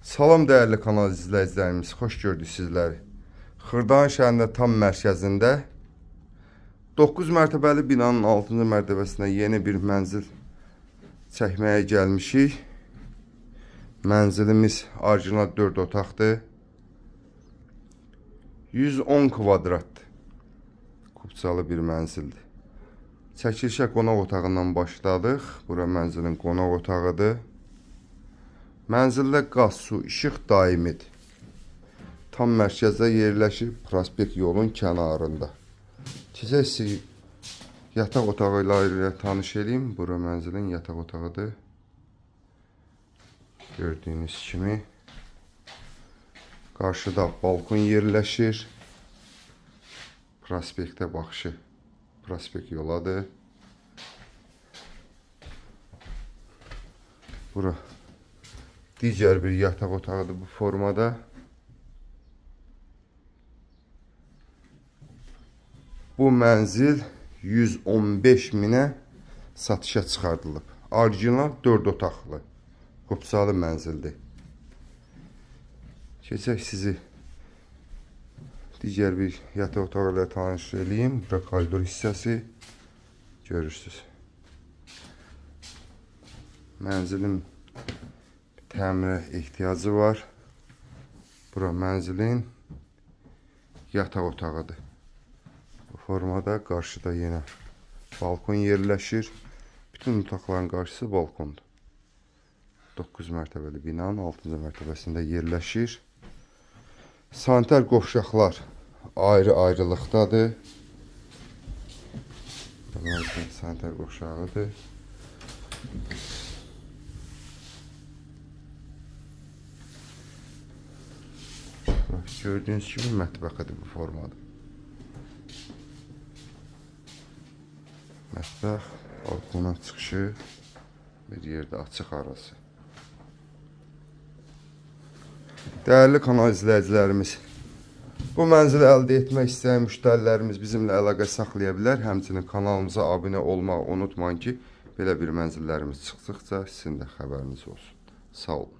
Salam dəyərli kanal izləyicilərimiz, xoş gördük sizləri. Xırdalan şəhərində tam mərkəzində 9 mərtəbəli binanın 6-cı mərtəbəsində yeni bir mənzil çəkməyə gəlmişik. Mənzilimiz orijinal 4 otaqdır. 110 kvadrat kubçalı bir mənzildir. Çəkilişə qonaq otağından başladıq. Bura mənzilin qonaq otağıdır. Mənzildə qaz, su, işıq daimidir. Tam mərkəzdə yerləşir prospekt yolun kənarında. Sizə yataq otağı ilə tanış edeyim. Bura mənzilin yataq otağıdır. Gördüyünüz kimi. Qarşıda balkon yerləşir. Prospektə baxışı prospekt yoladır. Bura digər bir yataq otağıdır bu formada. Bu mənzil 115 minə satışa çıxardılıb. Orijinal 4 otaqlı, qupsalı mənzildir. Keçək sizi digər bir yataq otağı ilə tanış edeyim. Bura koridor hissəsi görürsünüz. Mənzilin təmirə ehtiyacı var. Bura mənzilin yataq otağıdır. Bu formada qarşıda yenə balkon yerləşir. Bütün otaqların qarşısı balkondur. 9 mərtəbəli binanın 6-cı mərtəbəsində yerləşir. Sanitar qovşaqlar ayrı-ayrılıqdadır. Sanitar qovşağıdır. Gördüyünüz kimi mətbəxədir bu formada. Mətbəx, balkona çıxışı bir yerdə açıq arası. Dəyərli kanal izləyicilərimiz, bu mənzili əldə etmək istəyən müştərilərimiz bizimlə əlaqə saxlaya bilər. Həmçinin kanalımıza abunə olmağı unutmayın ki, belə bir mənzillərimiz çıxdıqca sizin də xəbəriniz olsun. Sağ olun.